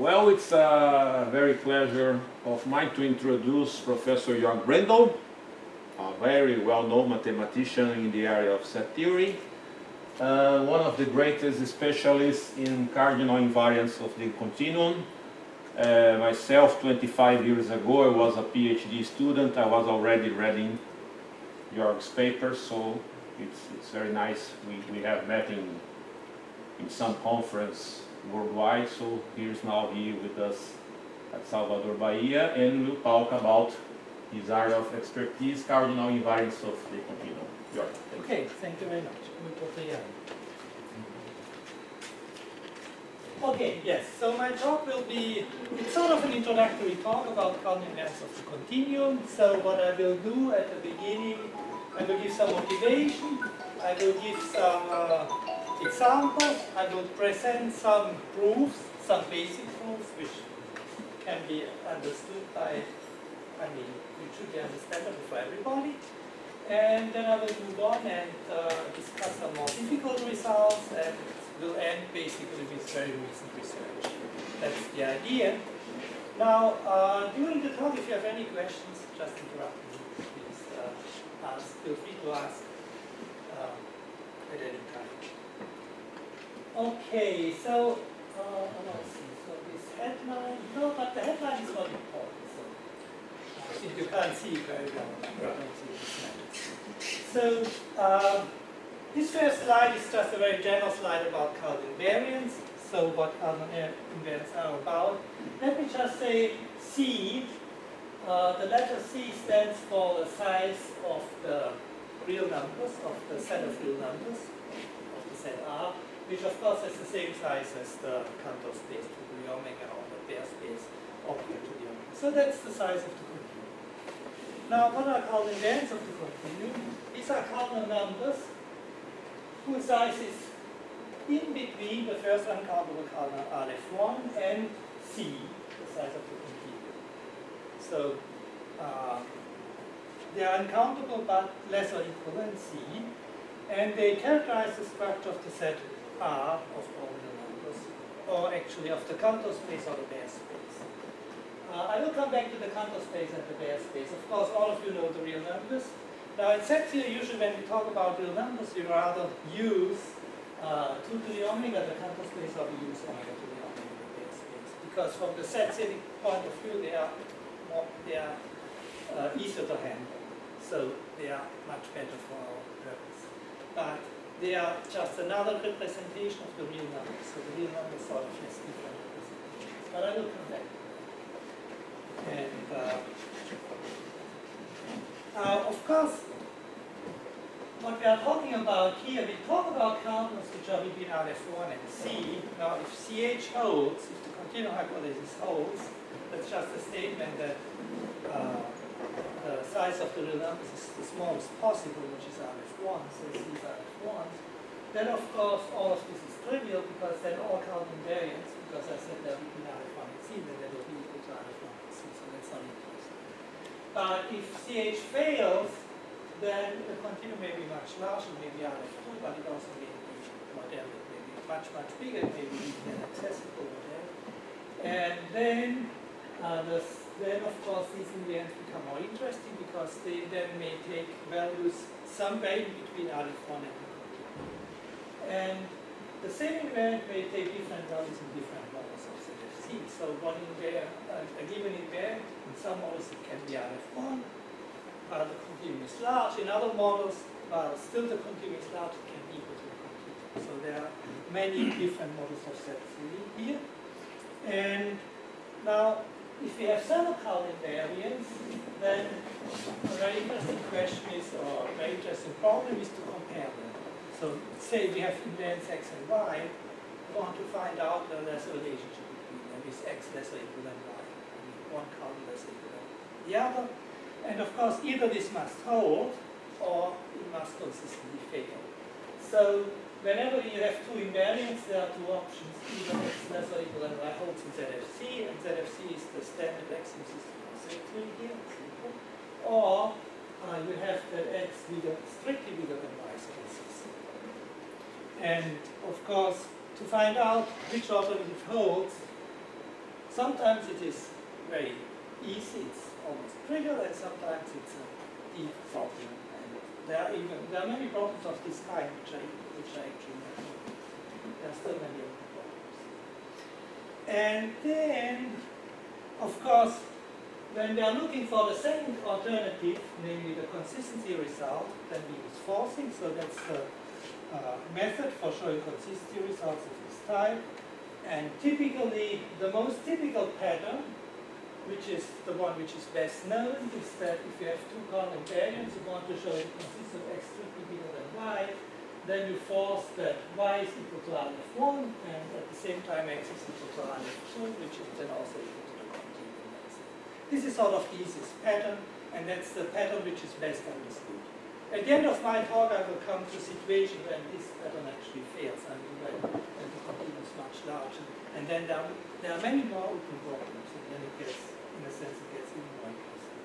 Well, it's a very pleasure of mine to introduce Professor Jörg Brendle, a very well-known mathematician in the area of set theory, uh, one of the greatest specialists in cardinal invariants of the continuum. Uh, myself, 25 years ago, I was a PhD student. I was already reading Jörg's papers, so it's, it's very nice. We, we have met in, in some conference worldwide, so he's now here with us at Salvador Bahia, and we'll talk about his area of expertise, cardinal invariants of the continuum. Jörg. Okay, thank you very much. Okay, yes, so my talk will be, it's sort of an introductory talk about cardinals of the continuum. So what I will do at the beginning, I will give some motivation, I will give some uh, examples, I will present some proofs, some basic proofs which can be understood by, I mean, which should be understandable for everybody. And then I will move on and uh, discuss some more difficult results and will end basically with very recent research. That's the idea. Now, uh, during the talk, if you have any questions, just interrupt me. Please uh, ask, feel free to ask uh, at any time. Okay, so, uh, so this headline, no, but the headline is not important. So, since you can't see very well, So, uh, this first slide is just a very general slide about Cardinal invariants. So what Cardinal invariants are about. Let me just say C. Uh, the letter C stands for the size of the real numbers, of the set of real numbers, of the set R, which of course has the same size as the Cantor space to the omega or the Baire space opposite to the omega. So that's the size of the continuum. Now, what are called invariants of the continuum? These are cardinal numbers whose size is in between the first uncountable cardinal Aleph1 and C, the size of the continuum. So uh, they are uncountable but less or equal than C, and they characterize the structure of the set R of ordinal numbers, or actually of the Cantor space or the Baire space. Uh, I will come back to the Cantor space and the Baire space. Of course, all of you know the real numbers. Now it says here usually when we talk about real numbers, we rather use uh, 2 to the omega, the Cantor space, or we use omega to the omega, the Baire space. Because from the set theory point of view, they are, more, they are uh, easier to handle. So they are much better for our purpose. But they are just another representation of the real numbers. So the real numbers of has different representations. But I will come back. And uh, uh, of course, what we are talking about here, we talk about counters which are between Aleph1 and C. Now, if CH holds, if the continuum hypothesis holds, that's just a statement that uh, the size of the real numbers is the smallest possible, which is Aleph1, so C is Aleph1. Then, of course, all of this is trivial because then all count invariants, because I said they're between Aleph1 and C, then they will be equal to Aleph1 and C, so that's not interesting. But if CH fails, then the continuum may be much larger, maybe Aleph2, but it also may be model, it may be much, much bigger, maybe even accessible model. And then, uh, the, then of course these invariants become more interesting because they then may take values some value between Aleph1 and continuum. And the same invariant may take different values in different models of ZFC. So one invariant, a given invariant, in some models it can be Aleph1, while the continuum is large. In other models, while still the continuum is large, it can be equal to the continuum. So there are many different models of theory here. And now, if we have several Cauchy invariants, then a very interesting question is, or a very interesting problem is to compare them. So say we have invariants x and y, we want to find out whether there's a relationship between them. Is x less or equal than y? One Cauchy less equal than the other. And of course, either this must hold or it must consistently fail. So whenever you have two invariants, there are two options. Either x less or equal than y holds in ZFC, and ZFC is the standard axiom system set theory here, simple. Or uh, you have that x bigger, strictly bigger than y consistent. And of course, to find out which alternative holds, Sometimes it is very easy, it's almost trivial, and sometimes it's a deep problem. And there are even there are many problems of this kind which are And then, of course, when we are looking for the second alternative, namely the consistency result, then we use forcing. So that's the uh, method for showing consistency results of this type. And typically, the most typical pattern, which is the one which is best known, is that if you have two cardinal invariants, you want to show it consists of x strictly bigger than y, then you force that y is equal to Aleph1, and at the same time x is equal to Aleph2, which is then also equal to the continuum. This is sort of the easiest pattern, and that's the pattern which is best understood. At the end of my talk, I will come to a situation when this pattern actually fails. I mean, when, when the continuum is much larger. And then there are, there are many more open problems, and then it gets, in a sense, it gets even more interesting.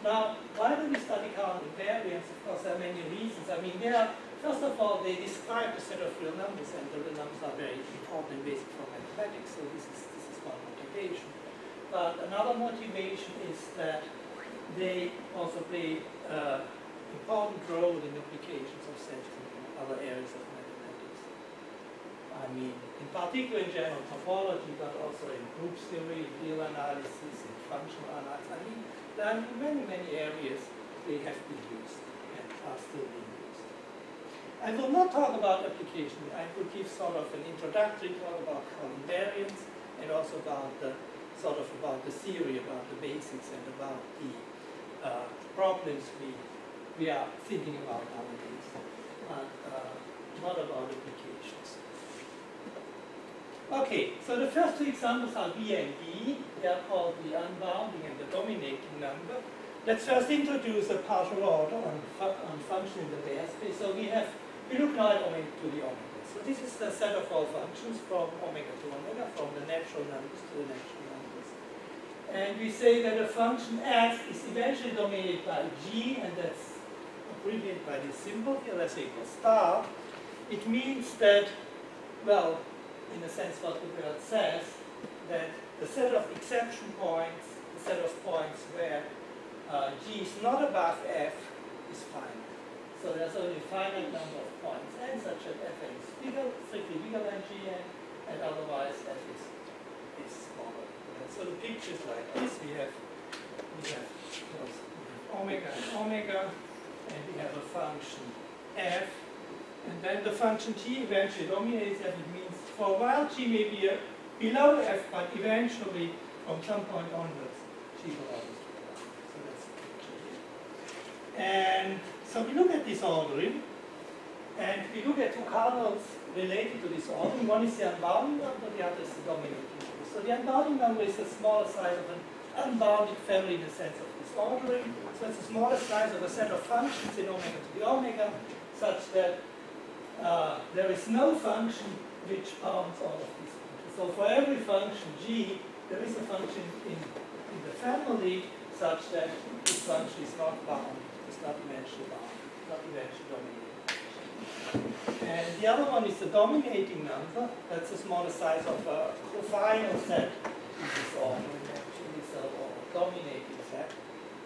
Now, why do we study cardinal invariants? Of course, there are many reasons. I mean, there are, first of all, they describe a set of real numbers, and the real numbers are very important basic for mathematics, so this is, this is one motivation. But another motivation is that they also play uh, important role in applications of sets in other areas of mathematics. I mean, in particular in general topology, but also in group theory, real analysis, in functional analysis. I mean, there are many, many areas they have been used and are still being. I will not talk about application. I will give sort of an introductory talk about invariants and also about the sort of about the theory, about the basics, and about the uh, problems we we are thinking about nowadays, but uh, not about applications. Okay, so the first two examples are B and D. They are called the unbounding and the dominating number. Let's first introduce a partial order on, on function in the Baire space. So we have, we at omega to the omega. So this is the set of all functions from omega to omega, from the natural numbers to the natural numbers. And we say that a function f is eventually dominated by g, and that's abbreviated by this symbol here, let's say equals star. It means that, well, in a sense what the word says, that the set of exception points, the set of points where uh, g is not above f is finite. So there's only a finite number of points and such that f is bigger, strictly bigger than gn, and otherwise f is, is smaller. And so the picture is like this. We have, we have, omega and omega, and we have a function f, and then the function t eventually dominates f. It means for a while g may be a, below f, but eventually from some point onwards, g will always be above. So that's the picture here. And so we look at this ordering, and we look at two cardinals related to this ordering. One is the unbounding number, the other is the dominating number. So the unbounding number is the smaller size of an unbounded family in the sense of this ordering. So it's the smaller size of a set of functions in omega to the omega, such that uh, there is no function which bounds all of these functions. So for every function g, there is a function in, in the family such that this function is not bound, is not eventually bound, not eventually dominating. And the other one is the dominating number. That's the smaller size of a final set this ordering, actually, it's a dominating set.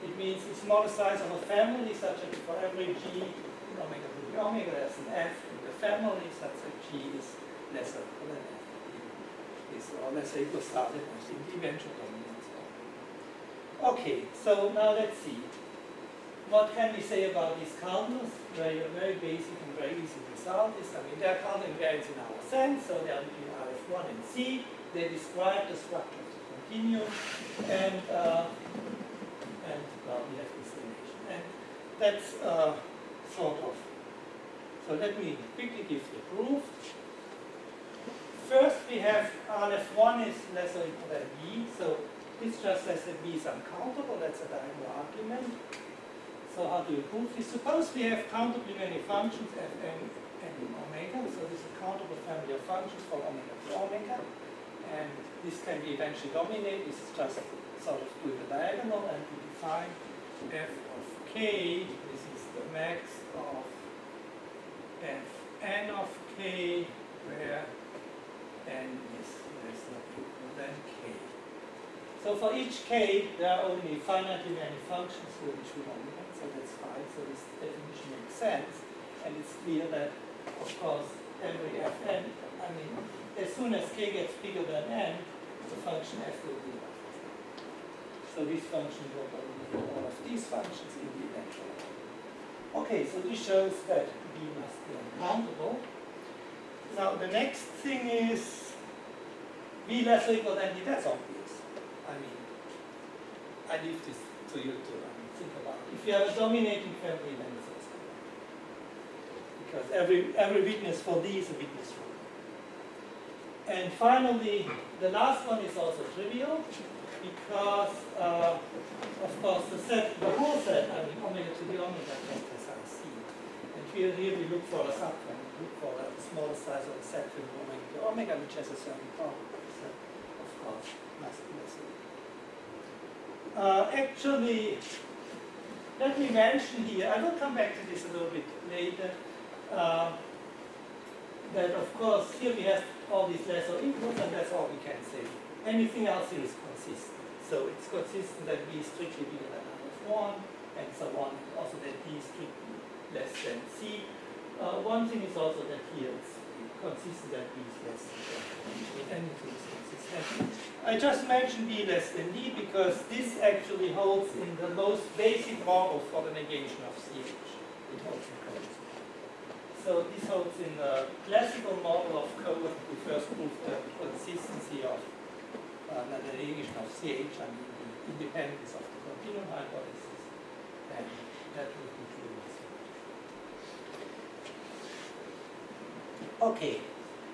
It means the smaller size of a family such that for every g in omega to the omega, there's an f in the family such that G is lesser than F. Is, or let's say equal started in the eventual dominance. Okay, so now let's see. What can we say about these cardinals? Very, very basic and very easy result is, I mean, they are cardinal invariants in our sense, so they are between Aleph1 and C. They describe the structure of the continuum, and, uh, and well, we have this. And that's uh, sort of so let me quickly give the proof. First we have Aleph1 is less or equal than B, so this just says that B is uncountable, that's a diagonal argument. So how do you prove this? Suppose we have countably many functions fn and omega, so this is a countable family of functions from omega to omega, and this can be eventually dominated, this is just sort of doing the diagonal, and we define f of k, this is the max of f n of k where n is less than equal k. So for each k, there are only finitely many functions for which we know so that's fine. So this definition makes sense, and it's clear that, of course, every fn, I mean, as soon as k gets bigger than n, the function f will be So this function will be all of these functions in the eventual. Okay, so this shows that b must be uncountable. Now the next thing is b less or equal than d, that's obvious. I mean, I leave this to you to I mean, think about. It. If you have a dominating family, then it's Because every, every witness for d is a witness for And finally, the last one is also trivial because, uh, of course, the set, the whole set, I mean, omega to the omega vectors are C. And here, here we look for a subframe, look for a smaller size of the set from omega to omega, which has a certain property. So, of course, be less uh, actually, let me mention here, I will come back to this a little bit later, uh, that of course here we have all these lesser inputs and that's all we can say. Anything else here is consistent. So it's consistent that B is strictly bigger than 1 and so on, also that D is strictly less than C. Uh, one thing is also that here it's consistent that B is less than anything. I just mentioned B less than D because this actually holds in the most basic model for the negation of CH. It holds in Cohen. So this holds in the classical model of Cohen. We first proved the consistency of uh, the negation of CH, I mean the independence of the continuum hypothesis. And that will be true. Okay.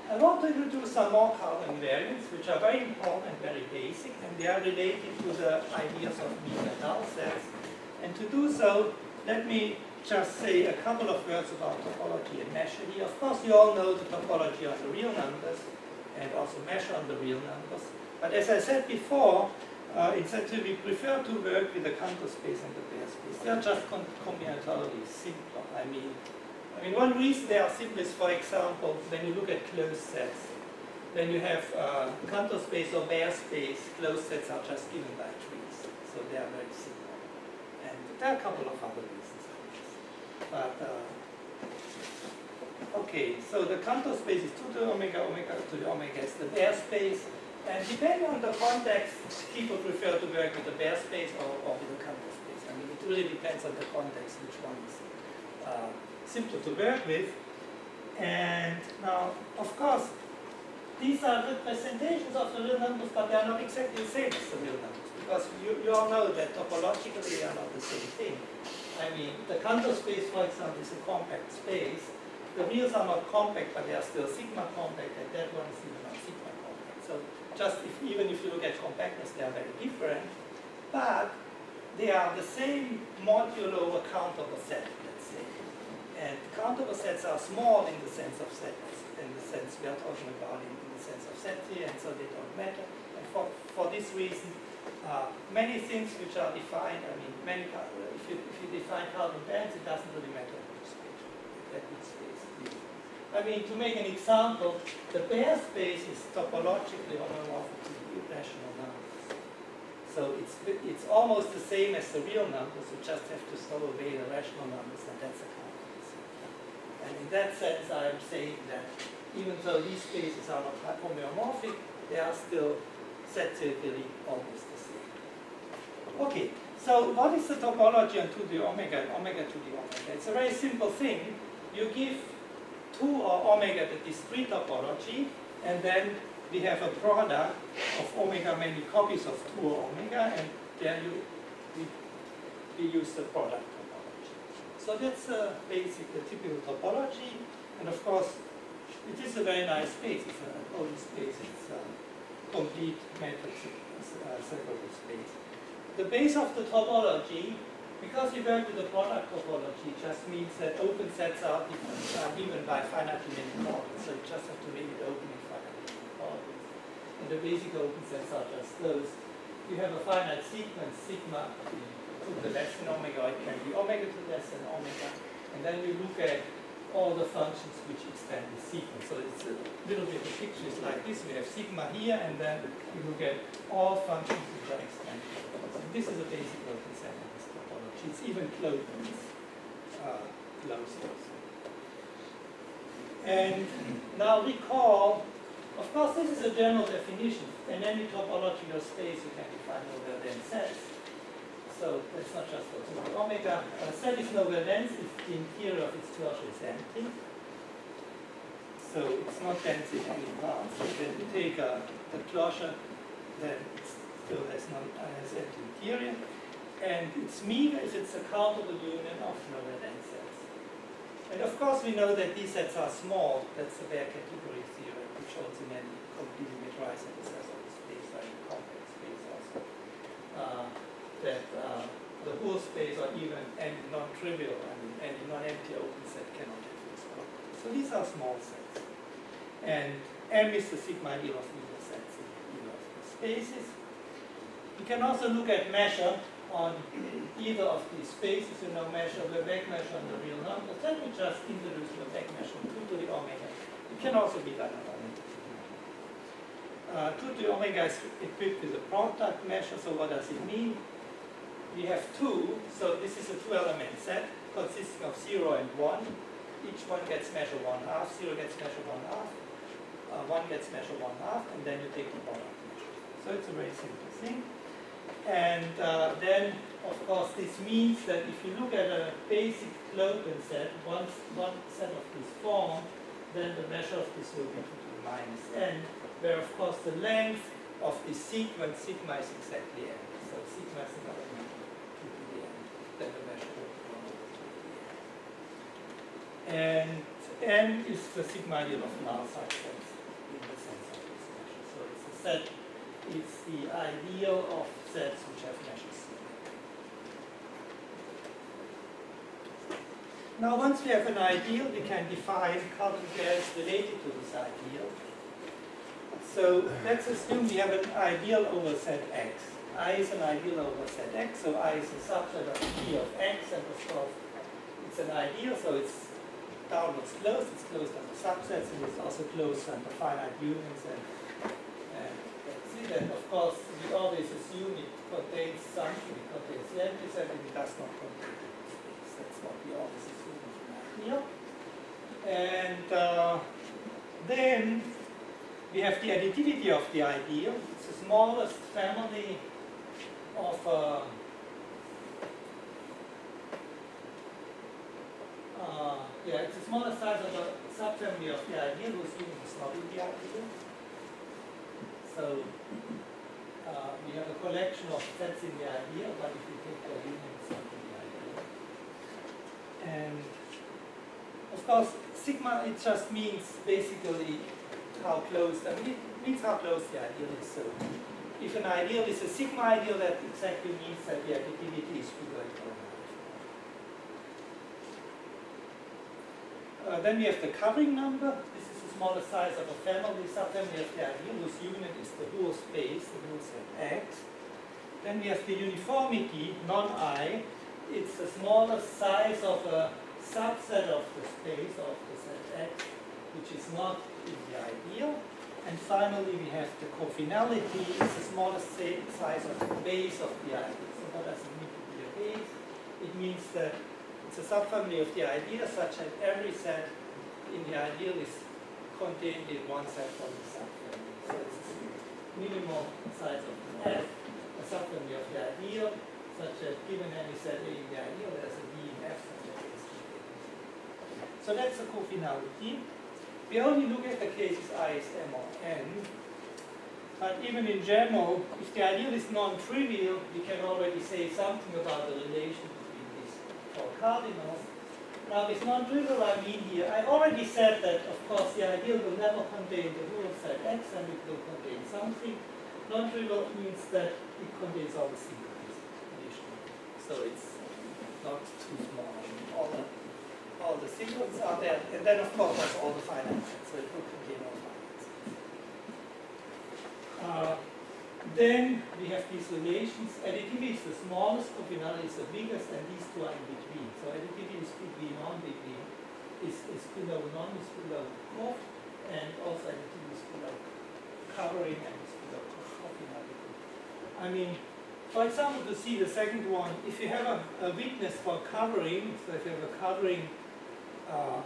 I want to introduce some more Carl invariants, which are very important and very basic, and they are related to the ideas of null sets. And to do so, let me just say a couple of words about topology and measure here. Of course, you all know the topology on the real numbers and also measure on the real numbers. But as I said before, uh, we prefer to work with the Cantor space and the Baire space. They are just combinatorially simpler. I mean, I mean, one reason they are simple is, for example, when you look at closed sets, then you have uh, Cantor space or Baire space, closed sets are just given by trees. So they are very simple. And there are a couple of other reasons. But, uh, okay, so the Cantor space is 2 to the omega, omega to the omega is the Baire space. And depending on the context, people prefer to work with the Baire space or, or with the Cantor space. I mean, it really depends on the context which one is. Uh, simpler to work with. And now, of course, these are representations of the real numbers, but they are not exactly the same as the real numbers, because you, you all know that topologically they are not the same thing. I mean, the Cantor space, for example, is a compact space. The reals are not compact, but they are still sigma compact, and that one is even not sigma compact. So just if, even if you look at compactness, they are very different, but they are the same modulo countable set. And countable sets are small in the sense of sets, in the sense we are talking about in, in the sense of set here, and so they don't matter. And for, for this reason, uh, many things which are defined, I mean, many, if, you, if you define Calvin bands, it doesn't really matter which space, that which space. I mean, to make an example, the Baire space is topologically homeomorphic to the rational numbers. So it's, it's almost the same as the real numbers, you just have to throw away the rational numbers, and that's a and in that sense, I am saying that even though these spaces are not homeomorphic, they are still set circularly almost the same. Okay, so what is the topology on 2 to the omega and omega to the omega? It's a very simple thing. You give 2 or omega the discrete topology, and then we have a product of omega many copies of 2 or omega, and then you, we, we use the product. So that's a basic, the typical topology. And of course, it is a very nice space. It's uh, an open space. It's a complete matrix uh, separable space. The base of the topology, because we work with the product topology, just means that open sets are, given by finitely many coordinates. So you just have to make it open in finitely many coordinates. And the basic open sets are just those. You have a finite sequence, sigma, to the less than omega, it can be omega to less than omega. And then we look at all the functions which extend the sequence. So it's a little bit of picture is like this. We have sigma here, and then we look at all functions which are extended. And this is a basic local this topology. It's even Cloten's uh, closed And now recall, of course, this is a general definition. In any topological space, you can define over dense sets. So that's not just for omega. A set is nowhere dense if the interior of its closure is empty. So it's not dense in any parts. So then you take a, the closure, then it still has, non, has empty interior. And it's mean if it's a countable union of nowhere dense sets. And of course we know that these sets are small. That's the Baire category theorem, which in any completely metrized synthesis of space, like complex space also. Uh, that uh, the whole space or even any non-trivial, I mean any non-empty open set cannot have this property. So these are small sets. And M is the sigma linear sets in spaces. You can also look at measure on either of these spaces, you know, measure Lebesgue measure on the real numbers. Let me just introduce Lebesgue measure 2 to the omega. It can also be done on uh, 2 to the omega is equipped with a product measure, so what does it mean? We have two, so this is a two-element set consisting of 0 and 1. Each one gets measure 1 half, 0 gets measure 1 half uh, one gets measured one half, and then you take the product measure. So it's a very simple thing. And uh, then, of course, this means that if you look at a basic clopen set, one, one set of this form, then the measure of this will be 2 minus n, where, of course, the length of the sequence, sigma is exactly n. So sigma is another 2 to the n. Then the measure will be 1 over 2 to the n. And n is the sigma ideal of null subsets in the sense of this notion. set is the ideal of sets which have measures. Now once we have an ideal, we can define carbon pairs related to this ideal. So let's assume we have an ideal over set X. I is an ideal over set X, so I is a subset of P of X, and of course it's an ideal, so it's downwards closed, it's closed under subsets, and it's also closed under finite unions and see that, of course we always assume it contains something, it contains the empty set and it does not contain space. That's what we always assume here. And uh, then we have the additivity of the ideal. It's the smallest family of uh, uh, yeah, it's a smaller size of a subfamily of the ideal whose unit is not ideal. So uh, we have a collection of sets in the idea, but if we take the union set in the idea. And of course, sigma, it just means basically how close, I mean, it means how close the ideal is. So if an ideal is a sigma ideal, that exactly means that the additivity is bigger uh, then we have the covering number This is the smallest size of a family, subfamily of the ideal whose unit is the whole space, the whole set X. Then we have the uniformity, non-I. It's the smallest size of a subset of the space of the set X, which is not in the ideal. And finally, we have the cofinality. It's the smallest size of the base of the ideal. So what does it mean to be a base? It means that it's a subfamily of the ideal such that every set in the ideal is contained in one set from the subfamily. So it's minimal size of F, a subfamily of the ideal, such that given any set A in the ideal, there's a B in F So that's the cofinality. We only look at the cases I is M or N. But even in general, if the ideal is non-trivial, we can already say something about the relation cardinals. Now with non-trivial I mean here, I already said that of course the ideal will never contain the whole set X and it will contain something. Non-trivial means that it contains all the singletons So it's not too small. All the, all the singletons are there. And then of course there's all the finite sets, so it will contain all finite. Uh, then we have these relations. Additivity is the smallest, cofinality is the biggest, and these two are in between. So educating is to be non-degree, is, is still know non is to know cough, and also educating is to know covering and is to know coughing I mean, for example, to see the second one, if you have a, a weakness for covering, so if you have a covering uh,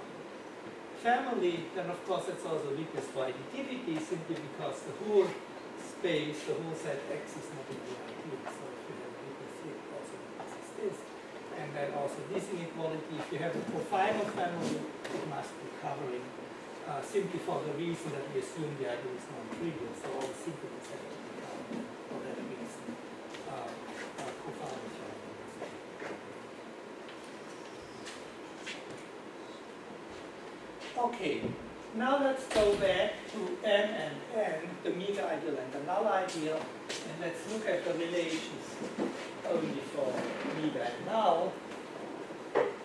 family, then of course it's also weakness for identity simply because the whole space, the whole set X is not in the And then also this inequality, if you have a profimal family, it must be covering uh, simply for the reason that we assume the ID is non-trivial, so all the sequences have to be covered for that reason. Uh, uh, families. Okay, now let's go back to M and N, the meager ideal and the null ideal, and let's look at the relations only for meager and null.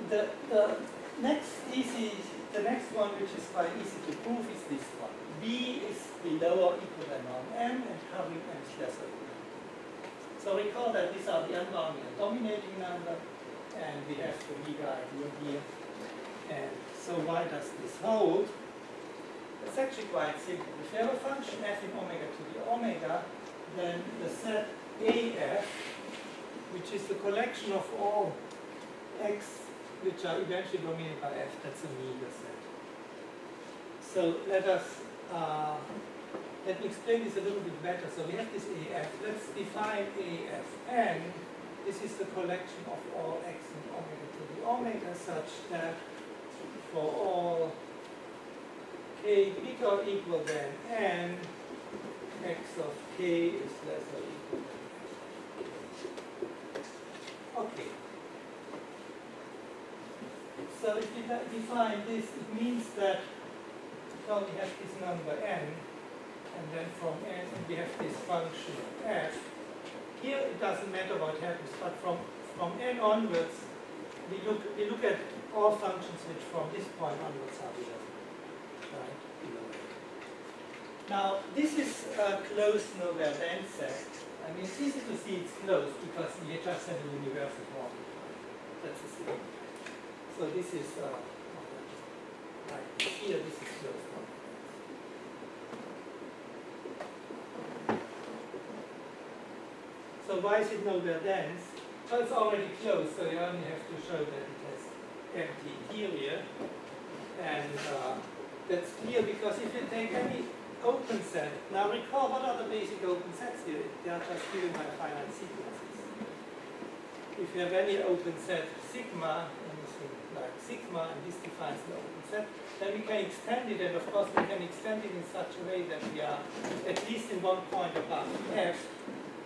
The, the next easy, the next one which is quite easy to prove is this one. B is below or equal than on M and having M is than M. So recall that these are the unbounding and dominating number, and we have the meager ideal here. And so why does this hold? It's actually quite simple. If you have a function f in omega to the omega, then the set AF, which is the collection of all x which are eventually dominated by f, that's a meager set. So let us, uh, let me explain this a little bit better. So we have this AF. Let's define AF. And this is the collection of all x in omega to the omega such that for all k bigger or equal than n, x of k is less or equal than x. Okay. So if de- define this, it means that well, we have this number n, and then from n we have this function f. Here it doesn't matter what happens, but from, from n onwards, we look, we look at all functions which from this point onwards are below. Right? Below. Now, this is a closed nowhere dense set. I mean, it's easy to see it's closed because we just have a universal. That's the thing. So this is, uh, right here, this is closed. So why is it nowhere dense? Well, it's already closed, so you only have to show that it has empty interior. And uh, that's clear because if you take any open set, now recall what are the basic open sets here? They are just given by finite sequences. If you have any open set sigma, anything like sigma, and this defines the open set, then we can extend it, and of course we can extend it in such a way that we are at least in one point above f,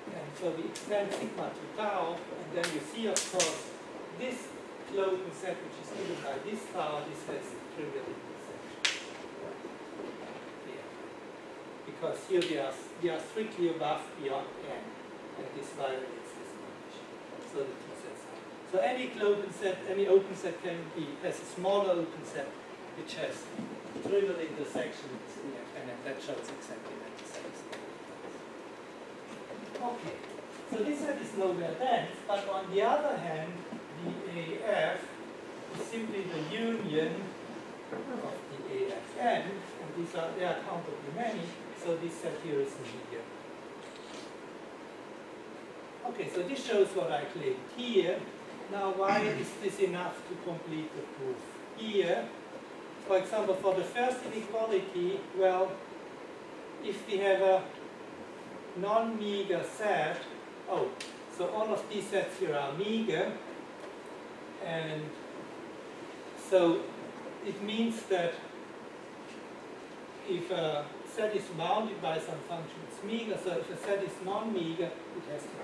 and so we extend sigma to tau, and then you see, of course, this open set which is given by this tau, this has trivial intersection. Here. Because here we are, we are strictly above beyond n, and this violates this condition. So the two sets are. So any open set, any open set can be, has a smaller open set which has trivial intersections, and that shows exactly that the is Okay, so this set is nowhere dense, but on the other hand, the AF is simply the union of the AFN, and these are, they are countably many, so this set here is meager. Okay, so this shows what I claimed here. Now, why is this enough to complete the proof? Here, for example, for the first inequality, well, if we have a non-meager set, oh, so all of these sets here are meager, and so it means that if a set is bounded by some function, it's meager, so if a set is non-meager, it has to be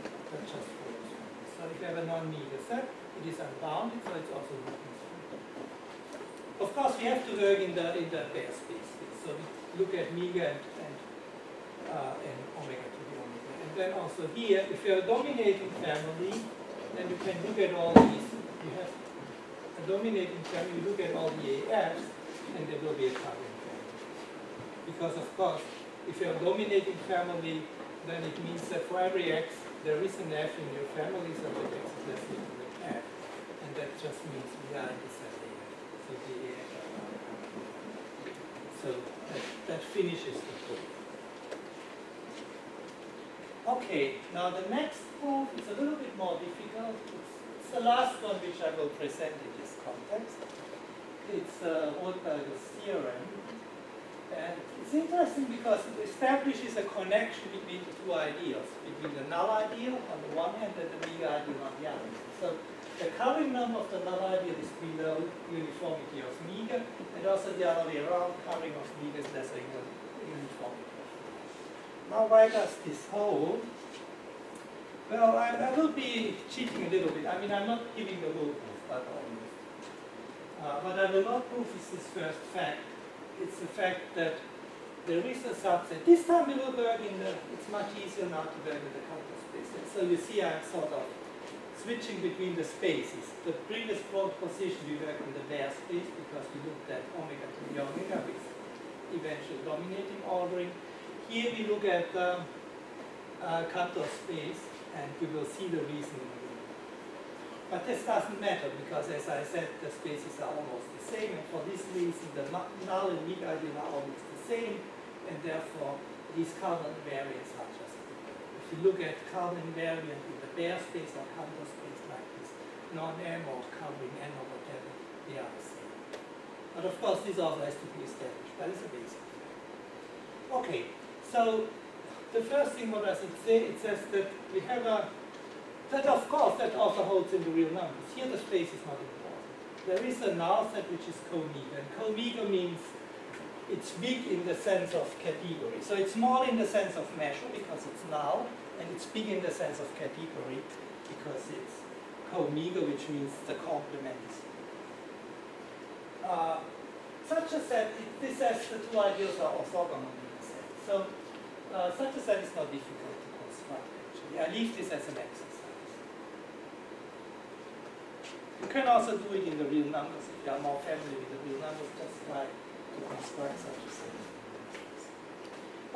That just follows. So if you have a non-meager set, it is unbounded, so it's also not Of course, we have to work in the in the Baire space. So we look at meager and, and, uh, and omega to the omega. And then also here, if you have a dominating family, then you can look at all these. You have a dominating family, you look at all the AFs, and there will be a family. Because of course, if you have a dominating family, then it means that for every x, there is an f in your family, so that x is less than f. And that just means we are the AF. So the So that, that finishes the proof. Okay, now the next proof is a little bit more difficult. It's, it's the last one which I will present in this context. It's uh, Rothberger's theorem. And it's interesting because it establishes a connection between the two ideals, between the null ideal on the one hand and the Meager ideal on the other. So the covering number of the null ideal is below uniformity of Meager, and also the other way around, covering of Meager is less than uniformity. Now why does this hold? Well, I, I, will be cheating a little bit. I mean, I'm not giving the whole proof, but almost. Uh, what I will not prove is this first fact. It's the fact that there is a subset. This time we will work in the, it's much easier now to work in the Cantor space. And so you see I'm sort of switching between the spaces. The previous position we worked in the Baire space because we looked at omega to the omega with eventual dominating ordering. Here we look at the uh, Cantor space and we will see the reason But this doesn't matter because, as I said, the spaces are almost the same, and for this reason, the null and weak ideal are always the same, and therefore these cardinal invariants are just If you look at cardinal invariant in the Baire space or Cantor space like this, non-M or covering N or whatever, they are the same. But of course, this also has to be established, but it's a basic Okay, so the first thing, what does it say? It says that we have a that, of course, that also holds in the real numbers. Here the space is not important. There is a null set which is co-meager. And co-meager means it's big in the sense of category. So it's small in the sense of measure because it's null, and it's big in the sense of category because it's co-meager, which means the complement is uh, such a set, it, this says the two ideals are orthogonal in a set. So uh, such a set is not difficult to construct actually. I leave this as an exercise. You can also do it in the real numbers. If you are more familiar with the real numbers, just try to construct such a set.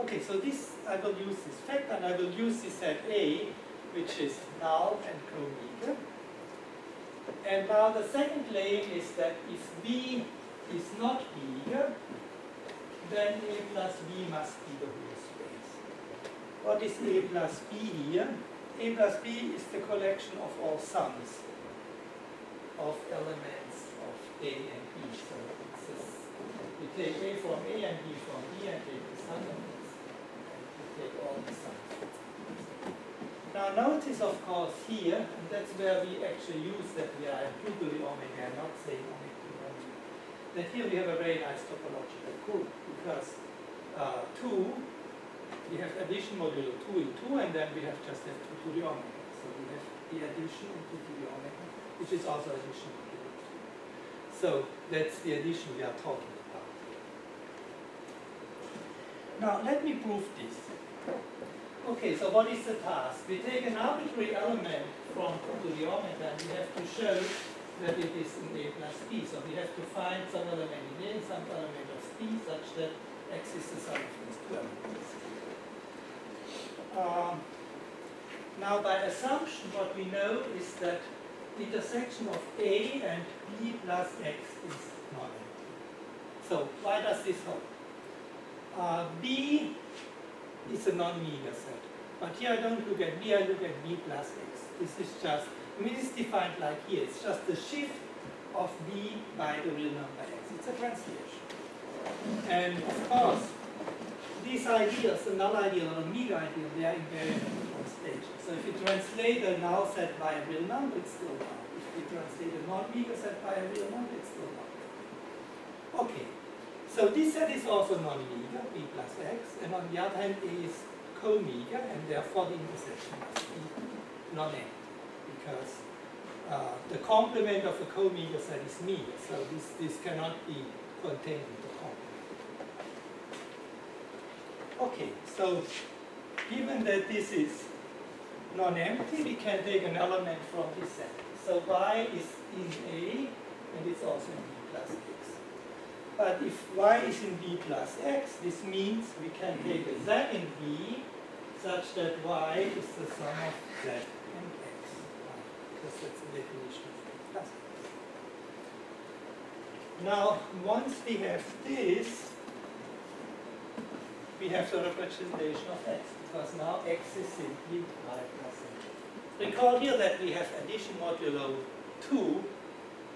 Okay, so this, I will use this fact, and I will use this set A, which is null and co-meager. And now the second claim is that if B is not meager, then A plus B must be the whole space. What is A plus B here? A plus B is the collection of all sums of elements of A and B. So it's this, we take A from A and B from B and take the sum elements, and we take all the sums. Now notice of course here, and that's where we actually use that we are 2 to the omega, not saying omega omega, that here we have a very nice topological group because uh, 2, we have addition modulo 2 in 2 and then we have just have 2 to the omega. So we have the addition into the which is also addition So that's the addition we are talking about. Now let me prove this. Okay, so what is the task? We take an arbitrary element from the omega and we have to show that it is in A plus B. So we have to find some element in A, some element of B such that X is the sum of these two elements. Um, now by assumption what we know is that intersection of A and B plus X is non-empty. So why does this hold? Uh, B is a non-meager set. But here I don't look at B, I look at B plus X. This is just, I mean, it's defined like here. It's just the shift of B by the real number X. It's a translation. And of course, these ideas, the null ideal or the meager ideal, they are invariant so if you translate a null set by a real number, it's still null. If you translate a non-meager set by a real number, it's still null. Okay, so this set is also non-meager, b plus x, and on the other hand, A is co-meager, and therefore the intersection must be non-empty, because uh, the complement of a co-meager set is meager, so this, this cannot be contained in the complement. Okay, so given that this is non-empty, we can take an element from this set. So y is in A, and it's also in B plus x. But if y is in B plus x, this means we can take a z in B such that y is the sum of z and x. Because that's the definition of B plus x. Now, once we have this, we have the representation of x, because now x is simply y plus. Recall here that we have addition modulo 2,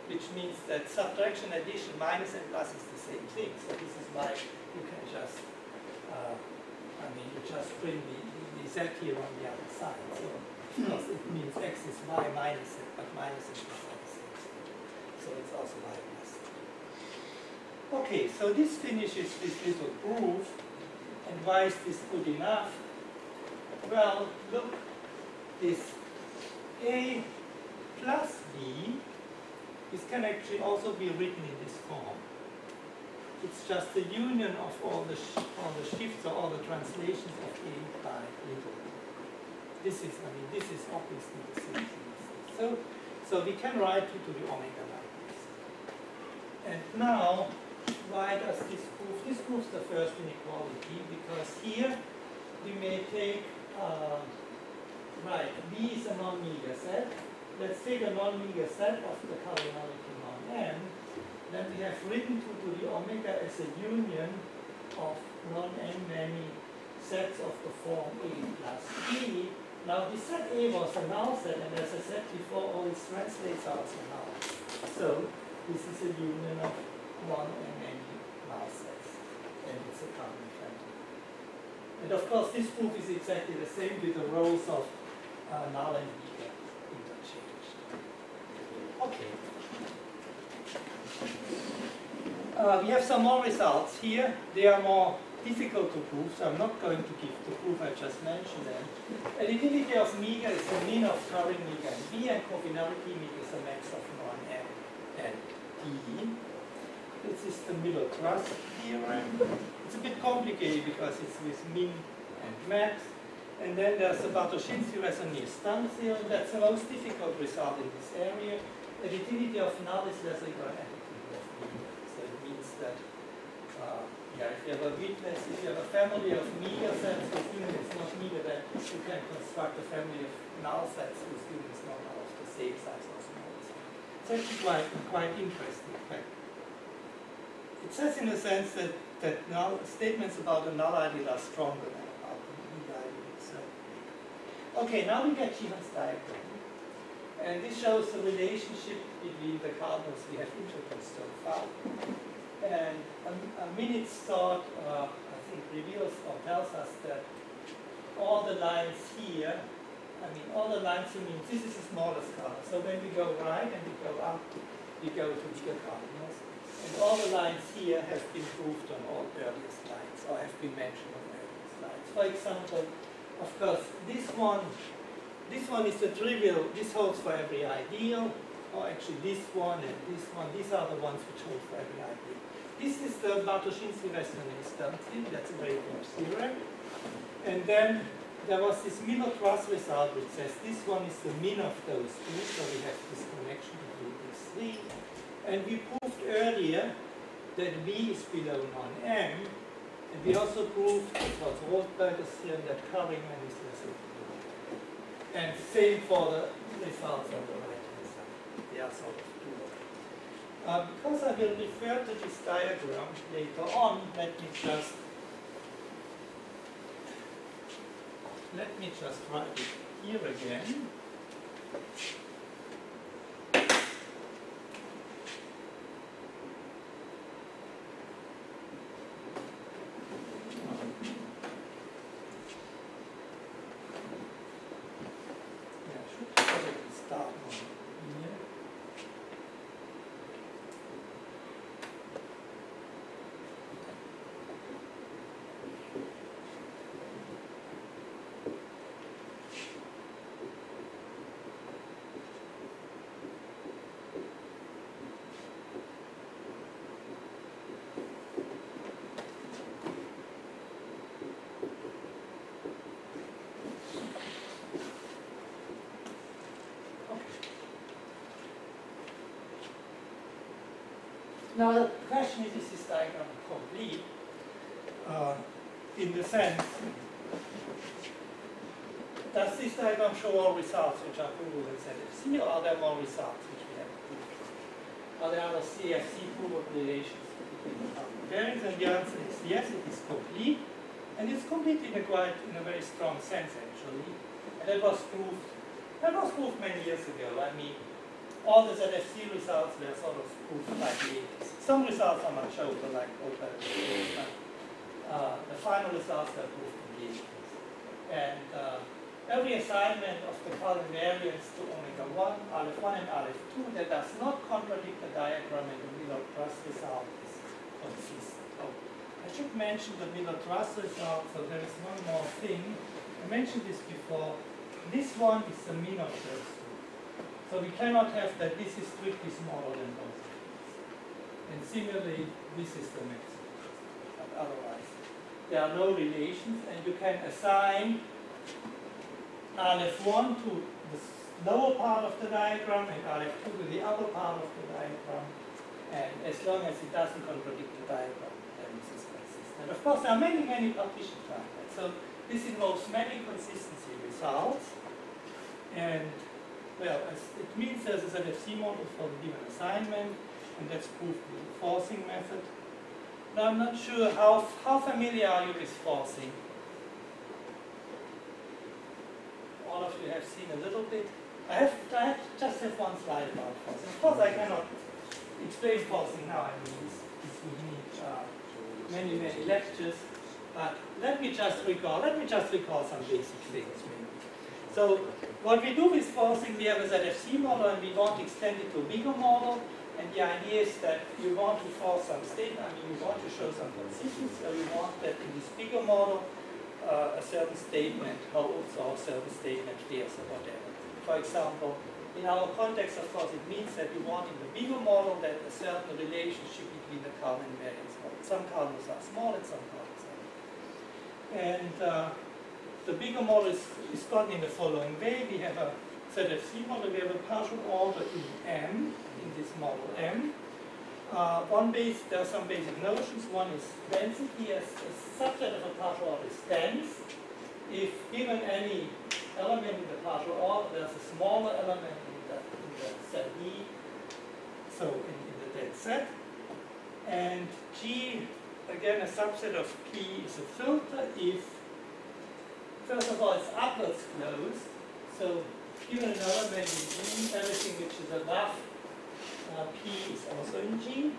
which means that subtraction, addition, minus and plus is the same thing. So this is why you can just, uh, I mean, you just bring the, the, z here on the other side. So of course it means x is y minus it, but minus and plus are the same thing. So it's also y plus. Okay, so this finishes this little proof. And why is this good enough? Well, look, this a plus b this can actually also be written in this form. It's just the union of all the all the shifts or all the translations of a by little. This is, I mean, this is obviously the same thing. So, so we can write it to the omega like this. And now, why does this prove? This proves the first inequality because here we may take, uh, right, B is a non-meager set. Let's take a non-meager set of the cardinality non M. Then we have written to, to the omega as a union of non-m many sets of the form A plus B. Now this set A was a null set, and as I said before, all this translates out as a null. So this is a union of non-m many null sets, and it's a common family. And of course, this proof is exactly the same with the roles of uh, null and meager interchanged. Okay. Uh, we have some more results here. They are more difficult to prove, so I'm not going to give the proof I just mentioned them. Additivity of meager is the mean of Turing meager and B, and cofinality meager is the max of non M and D. This is the Miller-Truss theorem. It's a bit complicated because it's with min and max. And then there's the Bartoszyński Raisonnier-Stern theorem. That's the most difficult result in this area. Additivity of null is less equal additivity of. So it means that uh, yeah, if you have a witness, if you have a family of meager sets whose unit is not meager, then you can construct a family of null sets whose unit is not null of the same size or smaller So It's quite, quite interesting fact. It says in a sense that, that null, statements about the null ideal are stronger than about the ideal itself. Okay, now we get Cichon's diagram. And this shows the relationship between the cardinals we have introduced so far. And a, a minute's thought, uh, I think, reveals or tells us that all the lines here, I mean, all the lines here means this is the smallest cardinal. So when we go right and we go up, we go to bigger cardinals. And all the lines here have been proved on all earliest slides, or have been mentioned on earliest slides. For example, of course, this one, this one is a trivial, this holds for every ideal, or actually this one and this one, these are the ones which hold for every ideal. This is the Bartoszyński-Raisonnier-Stern that's a very good theorem. And then there was this Miller-Truss result which says this one is the min of those two, so we have this connection between these three. And we proved earlier that V is below non-M, and we also proved, it was Rothberger's theorem, that Curryman is less. And same for the results on the right hand side. They are sort of. Uh, because I will refer to this diagram later on, let me just let me just write it here again. Yeah, I should probably start on here. Now the question is, is this diagram complete? Uh, in the sense, does this diagram show all results which are provable in ZFC, or are there more results which we have proved? Are there other ZFC provable relations between the? And the answer is yes, it is complete. And it's complete in a quite, in a very strong sense actually. And that was proved, that was proved many years ago. I mean, all the ZFC results were sort of proved by the 80s. Some results are much older, like but uh, the final results in the 80s. And uh, every assignment of the cardinal invariants to omega 1, aleph 1 and aleph 2 that does not contradict the diagram and the Miller-Truss result is consistent. Oh, I should mention the Miller-Truss result, so there is one more thing. I mentioned this before. This one is the mean of those two. So we cannot have that this is strictly smaller than these. And similarly, this is the maximum. But otherwise, there are no relations, and you can assign Aleph 1 to the lower part of the diagram and Aleph 2 to the upper part of the diagram. And as long as it doesn't contradict the diagram, then this is consistent. Of course, there are many, many partitions like that. So this involves many consistency results. And, well, it means there's a ZFC model for the given assignment, and that's proved with the forcing method. Now, I'm not sure how, how familiar are you with forcing? all of you have seen a little bit. I have, I have just have one slide about forcing. Of course, I cannot explain forcing now. I mean, this, would need uh, many, many lectures. But let me just recall, let me just recall some basic things. So what we do with forcing, we have a ZFC model and we want to extend it to a bigger model. And the idea is that you want to force some state, I mean, you want to show some consistency, so you want that in this bigger model, uh, a certain statement holds or a certain statement fails or whatever. For example, in our context, of course, it means that you want in the bigger model that a certain relationship between the and variance model. Some Kalmans are small and some Kalmans are big. And uh, the bigger model is, is gotten in the following way. We have a set ZFC model, we have a partial order in M, in this model M. Uh, one base, there are some basic notions. One is density as a subset of a partial order is dense. If given any element in the partial order, there's a smaller element in the, in the set E, so in, in the dense set. And G, again, a subset of P is a filter if, first of all, it's upwards closed. So given an element in G, everything which is above uh, P is also in G.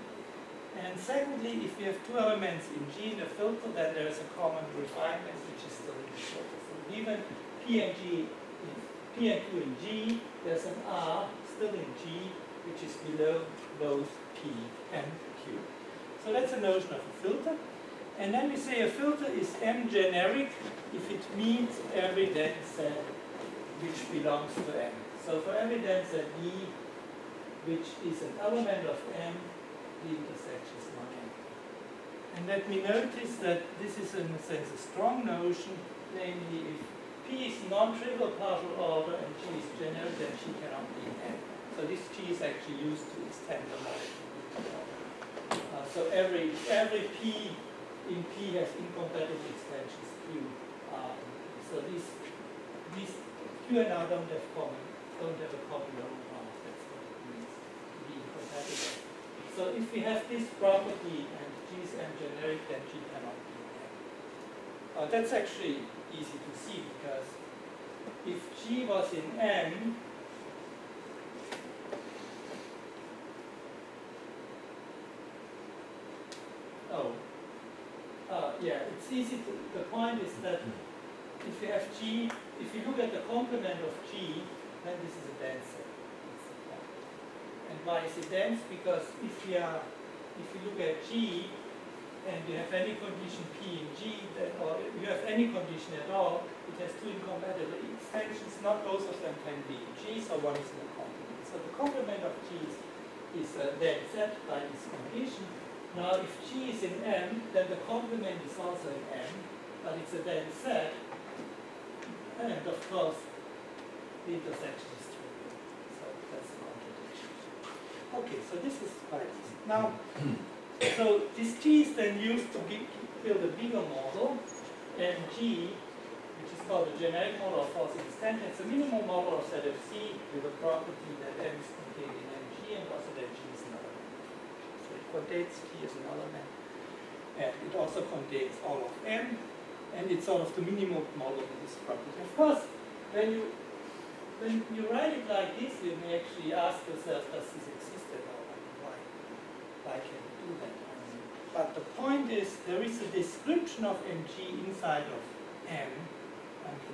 And secondly, if we have two elements in G in the filter, then there is a common refinement which is still in the filter. So given P and G, P and Q in G, there's an R still in G, which is below both P and Q. So that's a notion of a filter. And then we say a filter is M generic if it means every dense set which belongs to M. So for every dense set E which is an element of M, the intersection is non And let me notice that this is in a sense a strong notion, namely if P is non-trivial partial order and G is general, then G cannot be M. So this G is actually used to extend the molecule. Uh, so every every P in P has incompatible extensions Q. Um, so these these Q and R don't have common, don't have a common so if we have this property and G is M generic, then G cannot be M. Uh, that's actually easy to see because if G was in M, oh, uh, yeah, it's easy to, the point is that if you have G, if you look at the complement of G, then this is a dense. And why is it dense? Because if you are, if you look at G, and you have any condition P in G, then, or you have any condition at all, it has two incompatible extensions, not both of them can be G, so one is in the complement. So the complement of G is, is uh, then set by this condition. Now if G is in M, then the complement is also in M, but it's a dense set, and of course the intersection Okay, so this is quite easy. Now, so this G is then used to build a bigger model, and G, which is called the generic model of forcing extension, it's a minimal model of set ZFC with a property that M is contained in MG and also that G is an element. So it contains G as an element, and it also contains all of M, and it's sort of the minimal model of this property. Of course, when you when you write it like this, you may actually ask yourself, does this exist at all? I mean, why, why can do that? But the point is, there is a description of mg inside of m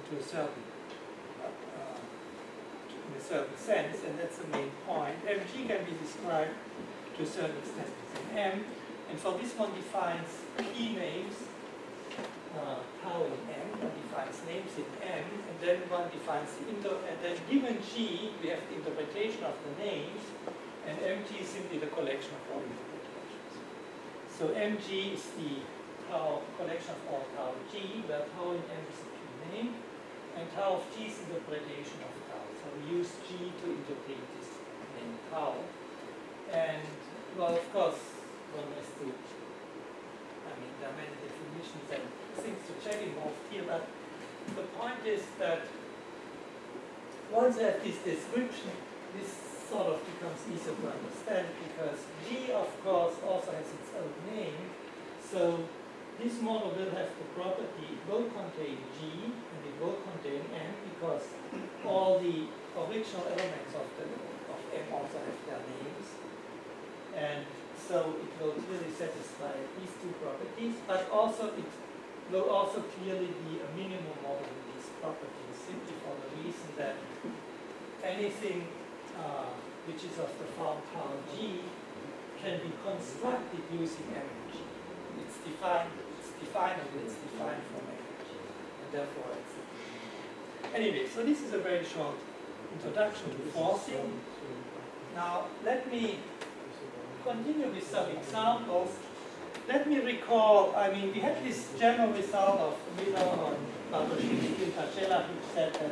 to a certain uh, in a certain sense, and that's the main point. mg can be described to a certain extent in m, and for this one defines key names, uh, tau in m, one defines names in m, and then one defines the inter, and then given g, we have the interpretation of the names, and mg is simply the collection of all. So mg is the tau collection of all tau g, where tau in m is a key name, and tau of g is interpretation of tau. So we use g to interpret this name tau. And well, of course, one has to, I mean, there are many definitions and things to check involved here, but the point is that once you have this description, this sort of becomes easier to understand because G, of course, also has its own name. So this model will have the property, it will contain G and it will contain M because all the original elements of, the, of M also have their names. And so it will clearly satisfy these two properties, but also it will also clearly be a minimum model with these properties, simply for the reason that anything uh, which is of the form tau g can be constructed using energy. It's defined, it's definable, it's defined from energy, and therefore it's. Anyway, so this is a very short introduction to forcing. Now, let me continue with some examples. Let me recall, I mean, we had this general result of Miller and and Pacella, which said that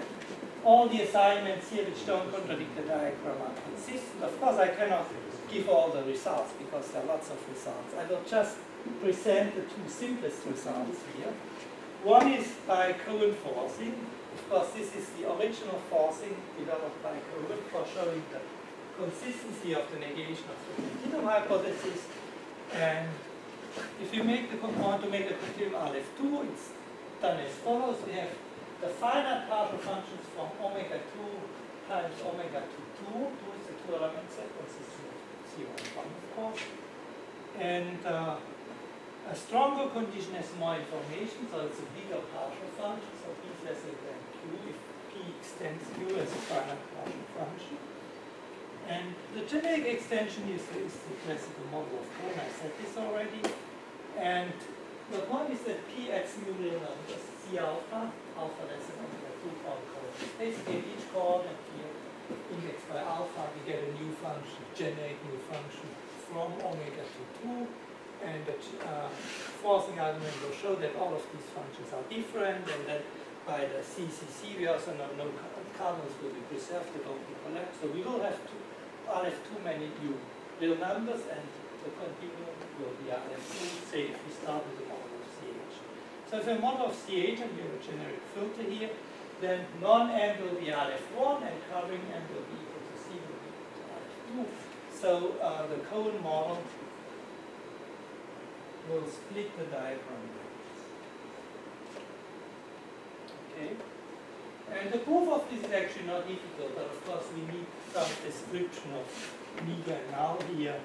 all the assignments here which don't contradict the diagram are consistent. Of course, I cannot give all the results because there are lots of results. I will just present the two simplest results here. One is by Cohen forcing. Of course, this is the original forcing developed by Cohen for showing the consistency of the negation of the continuum hypothesis. And if you make the want to make the continuum Aleph 2, it's done as follows. We have the finite partial functions from omega 2 times omega to 2. 2 is a two element set consisting of 0 and 1, of course. And uh, a stronger condition has more information, so it's a bigger partial function, so p is lesser than q if p extends q as a finite partial function. And the generic extension is, is the classical model of Cohen. I said this already. And the point is that p adds mu numbers, alpha, alpha than omega 2 called coordinate. Basically, each coordinate here indexed by alpha, we get a new function, generic new function from omega to 2. And the uh, forcing argument will show that all of these functions are different, and that by the CCC we also know no cardinals will be preserved, they won't be collapsed. So we will have to Aleph 2 many new real numbers, and the continuum will be Aleph 2, say if we start with the. So if a model of CH and we have a generic filter here, then non-M will be Aleph 1 and covering M will be equal to C will be equal to Aleph 2. So uh, the Cohen model will split the diagram. Okay? And the proof of this is actually not difficult, but of course we need some description of meager now here.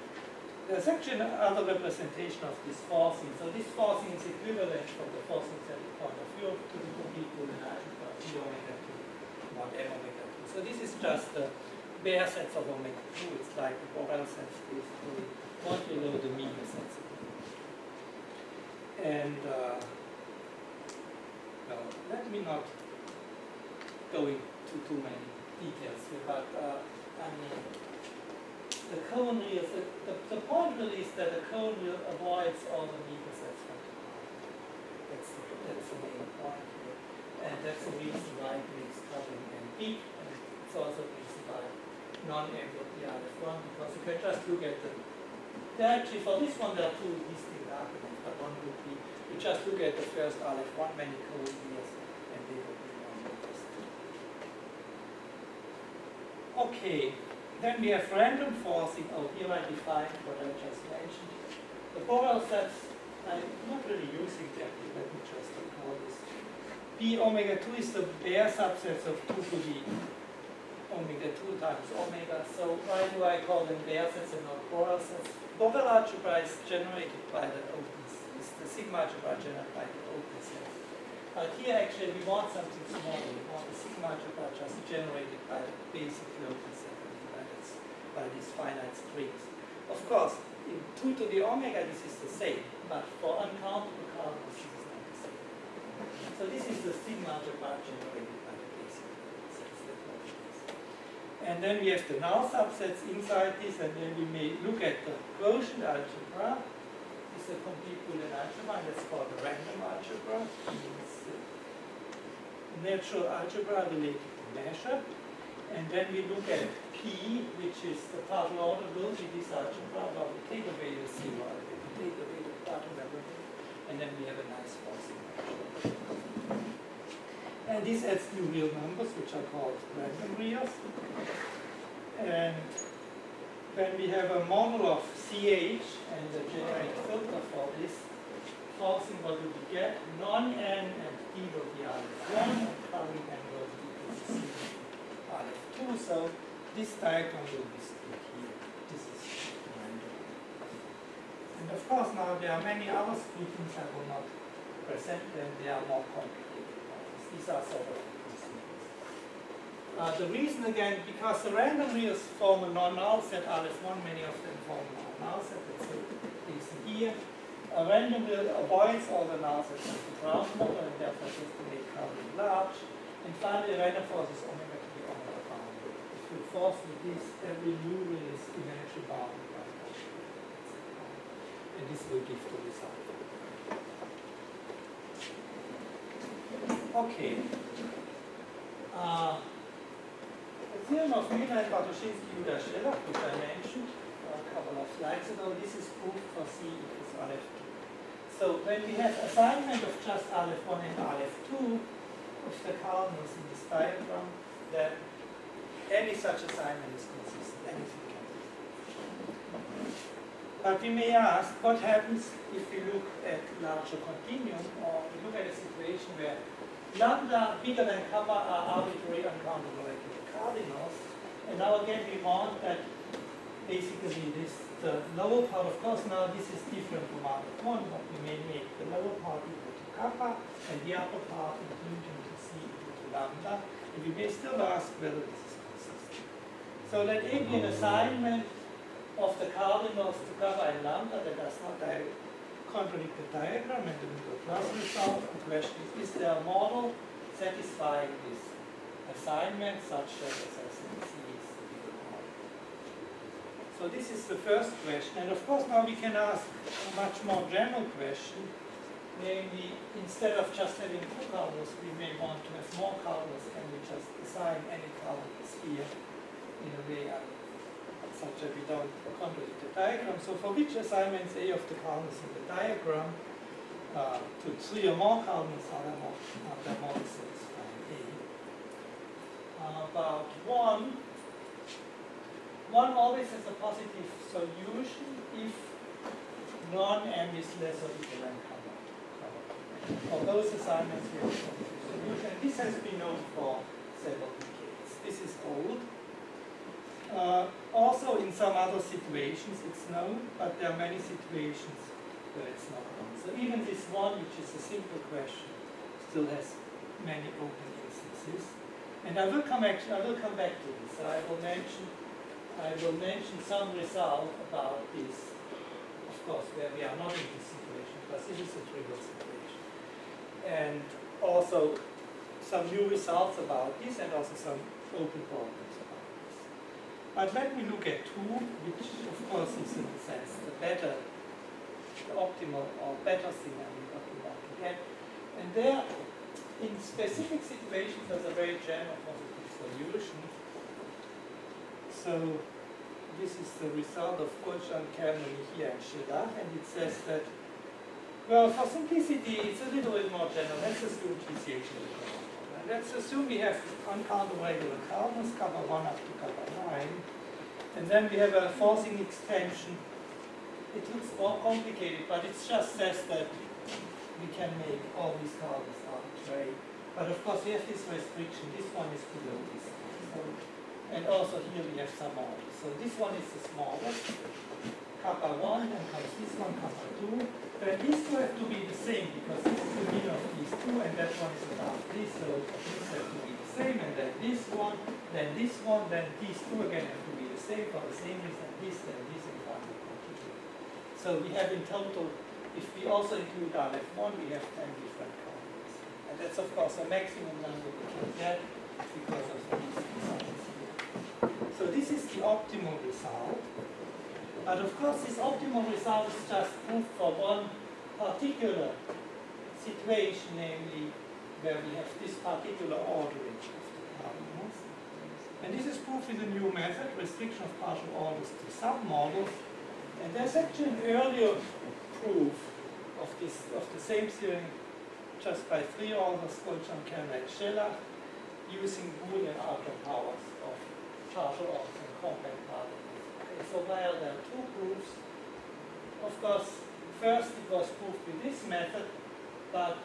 There's actually another representation of this forcing. So this forcing is equivalent from the forcing theory point of view to the complete in algebra, G omega 2, 1 m omega 2. So this is just the Baire sets of omega 2. It's like the Borel sets basically one below the meager sets. And uh, well, let me not go into too many details here, but uh, I mean, the Cohen real, the, the, the point really is that the Cohen avoids all the the That's the, that's the main point here. And that's the reason why it makes covering and big, and it's also the reason why non-M will be Aleph 1, because you can just look at the, there actually for this one there are two distinct arguments, but one would be, you just look at the first Aleph 1 many code years, and they will be Okay, then we have random forcing. Oh, here I define what I just mentioned. The Borel sets I'm not really using that, let me just recall this. B omega 2 is the Baire subsets of 2 to the omega 2 times omega. So why do I call them Baire sets and not Borel sets? Borel algebra is generated by the open, is the sigma algebra generated by the open sets. But here actually we want something smaller. We want the sigma algebra just generated by the basically open by these finite strings. Of course, in 2 to the omega this is the same, but for uncountable cardinals this is not the same. So this is the sigma algebra generated by the basic. And then we have the null subsets inside this, and then we may look at the quotient algebra. It's a complete Boolean algebra, and that's called a random algebra. It's natural algebra related to measure. And then we look at P, which is the partial order will be this algebra, but we take away the zero, we take away the bottom everything, and then we have a nice forcing And this adds new real numbers, which are called random reals. And then we have a model of CH and the generic filter for this, forcing what do we get, non-n and d will be aleph 1, and current n will be c 2. So this diagram will be split here. This is random. And of course now there are many other splittings I will not present them, they are more complicated. These are of uh, the reason again, because the random reals form a non-null set, aleph 1, many of them form a non-null set, that's the reason here. A random real avoids all the null sets of the ground model and therefore just to make large. And finally, random omega to omega you force this, every new real is eventually bounded by And this will give the result. Okay. Uh, the theorem of Müller, Judah, Shelah, which I mentioned a couple of slides ago, this is proof for C equals Aleph 2. So when we have assignment of just Aleph 1 and Aleph 2 of the cardinals in this diagram, then any such assignment is consistent, anything can be. But we may ask, what happens if we look at larger continuum, or we look at a situation where lambda bigger than kappa are arbitrary uncountable regular cardinals. And now again we want that basically this the lower part, of course now this is different from other one, but we may make the lower part equal to kappa and the upper part including to c equal to lambda. And we may still ask whether this is. So A be an assignment of the cardinals to kappa and lambda that does not contradict the diagram and the plus result. The question is, is there a model satisfying this assignment such that SSNC is the bigger model? So this is the first question. And of course now we can ask a much more general question, namely, instead of just having two cardinals, we may want to have more cardinals. Can we just assign any cardinal here in a way such that we don't contradict the diagram. So for which assignments A of the cardinals in the diagram uh, to three or more columns are there more, are there more A. Uh, about one, one always has a positive solution if non-m is less or equal than kappa. For those assignments we have a positive solution. This has been known for several decades. This is old. Uh, also, in some other situations, it's known, but there are many situations where it's not known. So even this one, which is a simple question, still has many open instances. And I will come actually, I will come back to this. I will mention, I will mention some result about this. Of course, where we are not in this situation, because it is a trivial situation. And also some new results about this, and also some open problems. But let me look at two, which of course is in a sense the better, the optimal or better thing what we want to get. And there, in specific situations, there's a very general positive solution. So this is the result of Goldstern, Kellner, here, and Shelah, and it says that, well, for simplicity, it's a little bit more general. Let's assume a let's assume we have uncountable regular cardinals, kappa 1 up to kappa 9. And then we have a forcing extension it looks more complicated, but it just says that we can make all these cardinals arbitrary. But of course, we have this restriction. This one is below this. So, and also here we have some more. So this one is the smallest, kappa 1, and comes this one, kappa 2. Then these two have to be the same because this is the middle of these two, and that one is above this. So these have to be the same, and then this one, then this one, then these two again have to be the same for the same reason, this, then this, and finally continue. So we have in total, if we also include Aleph 1, we have 10 different cardinals. And that's of course a maximum number we can get because of these results here. So this is the optimal result. But of course, this optimal result is just proof for one particular situation, namely where we have this particular ordering of the cardinals. And this is proof with a new method, restriction of partial orders to submodels. And there's actually an earlier proof of this of the same theorem just by three authors, Goldstern, Kellner, and Shelah, using Boolean outer powers of partial orders and compact particles. So there are two proofs, of course, first it was proved with this method, but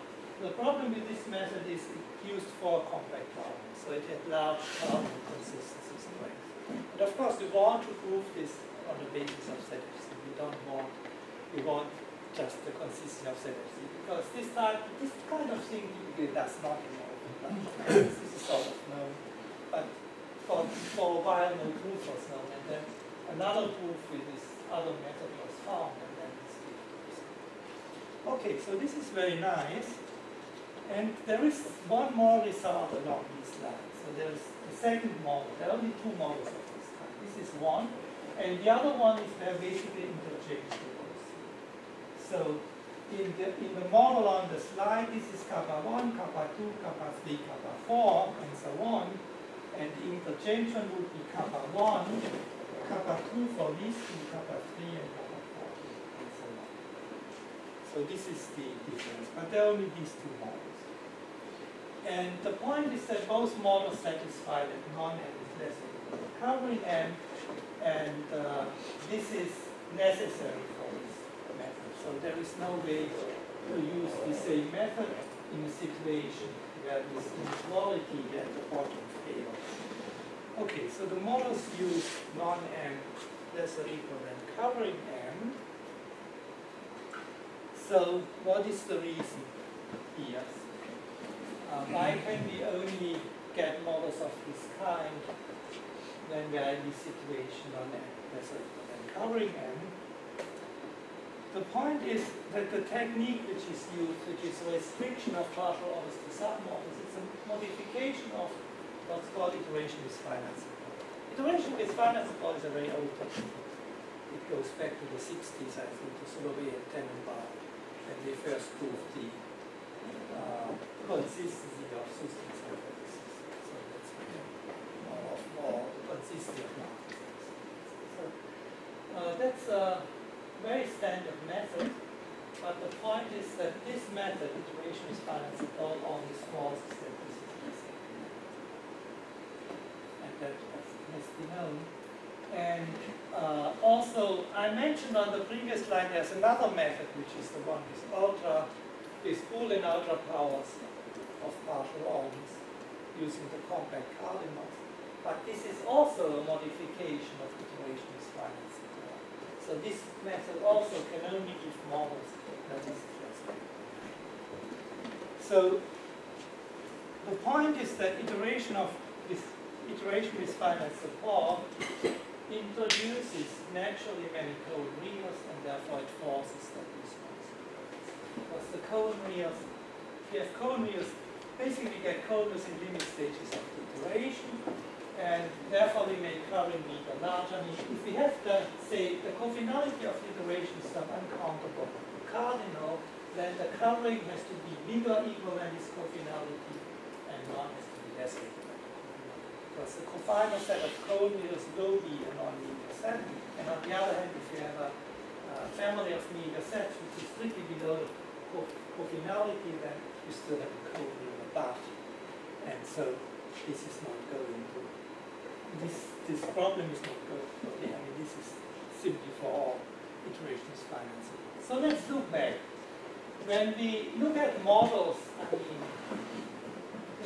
the problem with this method is it used four compact problems, so it had large cardinal consistency strength. And of course, we want to prove this on the basis of ZFC. We don't want, we want just the consistency of ZFC, because this type, this kind of thing does not involve this is sort of known, but for, for a while no proof was known, and then another proof with this other method was found, and then this Okay, so this is very nice. And there is one more result along these lines. So there's the second model. There are only two models of this kind. This is one, and the other one is they're basically interchangeable. So in the, in the model on the slide, this is kappa 1, kappa 2, kappa 3, kappa 4, and so on. And the interchangeant would be kappa 1, kappa 2 for these two, kappa 3, and kappa 4, and so on. So this is the difference, but there are only these two models. And the point is that both models satisfy that non-n is less than covering n, and uh, this is necessary for this method. So there is no way to use the same method in a situation where this at the bottom fails. Okay, so the models use non-n less or equal than covering n. So what is the reason here? Uh, why can we only get models of this kind when we are in this situation on n less or equal than covering n? The point is that the technique which is used, which is restriction of partial orders to submodels, it's a modification of what's called iteration with finite. Iteration with finite support is a very old technique. It goes back to the 60s, I think, to Solovay and Tennenbaum, when they first proved the uh, consistency of Suslin's hypothesis. So that's more of more consistency of mathematics. So uh, that's a very standard method, but the point is that this method, iteration with finite support, always forces that this is missing. And that has been And uh, also, I mentioned on the previous slide, there's another method, which is the one with ultra, is with Boolean ultra powers of partial orders using the compact cardinals. But this is also a modification of iteration with finite. So this method also can only give models that is just. So the point is that iteration of with iteration with finite support introduces naturally many Cohen reals and therefore it forces that response. Because the Cohen reals, we have Cohen reals, basically get Cohen in limit stages of iteration, and therefore we make covering meager larger. And if we have the, say, the cofinality of iteration is some uncountable cardinal, then the covering has to be bigger equal than this cofinality, and one has to be less equal because the cofinal set of co-meters will be a non-linear set. And on the other hand, if you have a, family of meager sets which is strictly below the co cofinality, then you still have a co-meter above. And so this is not going to, this, this problem is not going to, I mean, this is simply for all iterations financeable. So let's look back. When we look at models, I mean,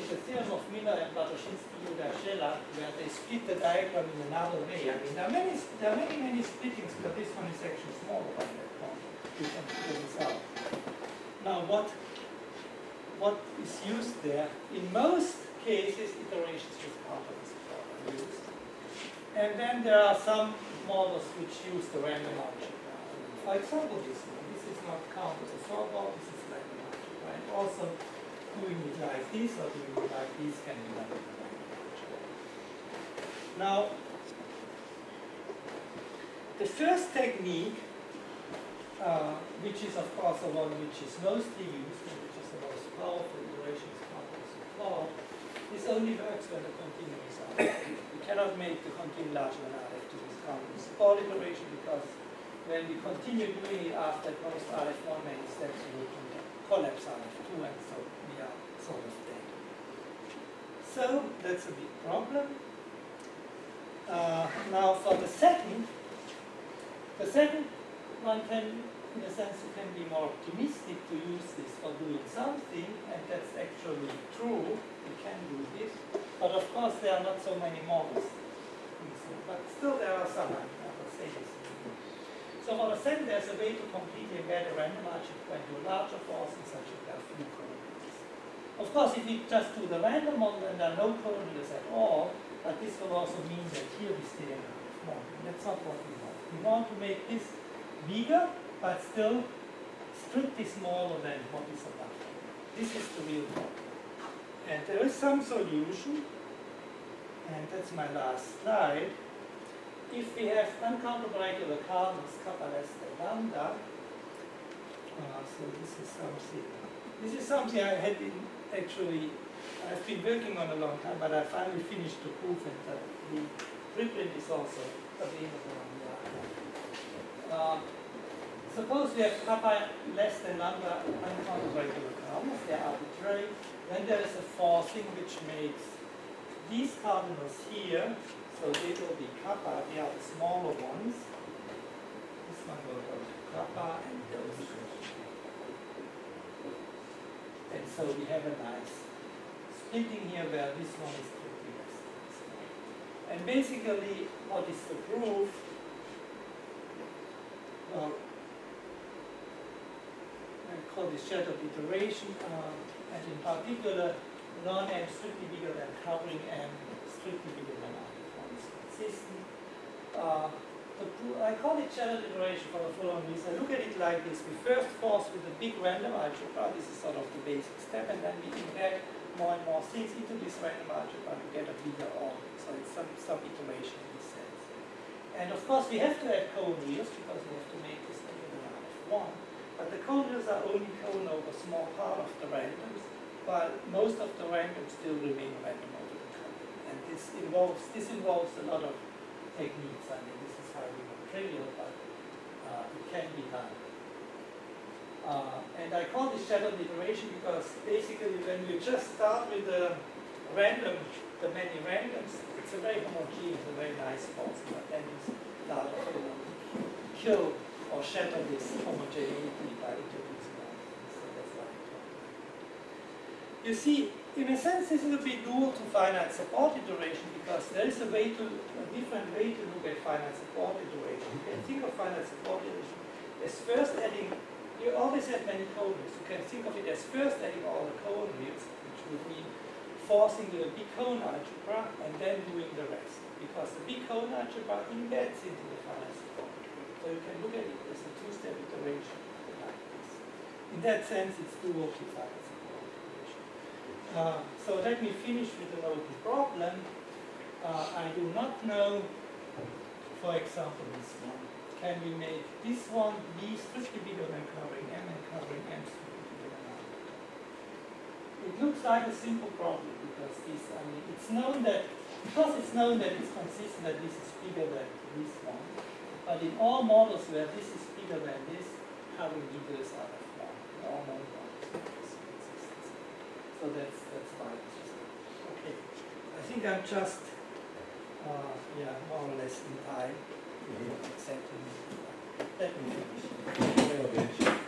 the theorem of Miller and Shelah, where they split the diagram in another way. I mean, there are many, there are many, many splittings, but this one is actually smaller by that point. You can figure this out. Now, what, what is used there? In most cases, iterations with counters are used. And then there are some models which use the random algebra. For example, this one. This is not countable solvable, this is random algebra. And also, it like this or doing it like this can be done with random algebra. Now, the first technique, uh, which is of course the one which is mostly used and which is the most powerful calculus of Claude, this only works when the continuum is R. We cannot make the continuum larger than Aleph 2 this calculus support iteration because when we continue doing it after most Aleph 1 many steps, we will collapse Aleph 2 and sort of dead. So that's a big problem. Uh, now for the second, the second one can, in a sense, you can be more optimistic to use this for doing something, and that's actually true. We can do this, but of course there are not so many models. But still there are some. I will say this. So for the second, there's a way to completely embed a random algebra into a larger force in such a coordinates. Of course, if we just do the random model and there are no coordinates at all, but this will also mean that here we stay in a. That's not what we want. We want to make this bigger, but still strictly smaller than what is above. This is the real problem. And there is some solution, and that's my last slide. If we have uncountable regular cardinals kappa less than lambda, uh, so this is something, this is something I had been actually, I've been working on a long time, but I finally finished the proof and uh, the preprint is also available on the. Uh, suppose we have kappa less than lambda regular cardinals, they are arbitrary, then there is a forcing which makes these cardinals here, so they will be kappa, they are the smaller ones. This one will go to kappa and those And so we have a nice splitting here where this one is strictly one. And basically, what is the proof? Well, I call this shattered iteration, uh, and in particular, non-M strictly bigger than covering M strictly bigger than R is consistent. Uh, I call it shattered iteration for the following reason. I look at it like this. We first force with a big random algebra. This is sort of the basic step. And then we embed more and more things into this random algebra to get a bigger order. So it's some, some iteration in this sense. And of course, we have to add Cohen reals because we have to make this bigger than Aleph 1. But the Cohen reals are only Cohen over a small part of the randoms, while most of the randoms still remain random over the Cohen. And this involves, this involves a lot of techniques. I mean, trivial, but uh, it can be done. Uh, and I call this shattered iteration because basically when you just start with the random, the many randoms, it's a very homogeneous, a very nice force, but then it's large to kill or shatter this homogeneity by introducing. So You see, in a sense, this is a bit dual to finite support iteration because there is a way to, a different way to look at finite support iteration. You can think of finite support iteration as first adding, you always have many Cohen reals. You can think of it as first adding all the Cohen reals, which would mean forcing the big Cohen algebra and then doing the rest. Because the big Cohen algebra embeds into the finite support. So you can look at it as a two-step iteration like this. In that sense, it's dual to finite. Uh, so let me finish with an open problem. Uh, I do not know, for example, this one. Can we make this one be strictly bigger than covering M and covering M strictly bigger than R? It looks like a simple problem because this, I mean, it's known that, because it's known that it's consistent that this is bigger than this one, but in all models where this is bigger than this, either is out of one. All known models. So that's that's why it's okay. I think I'm just uh, yeah more or less in time. Exactly. Let me finish.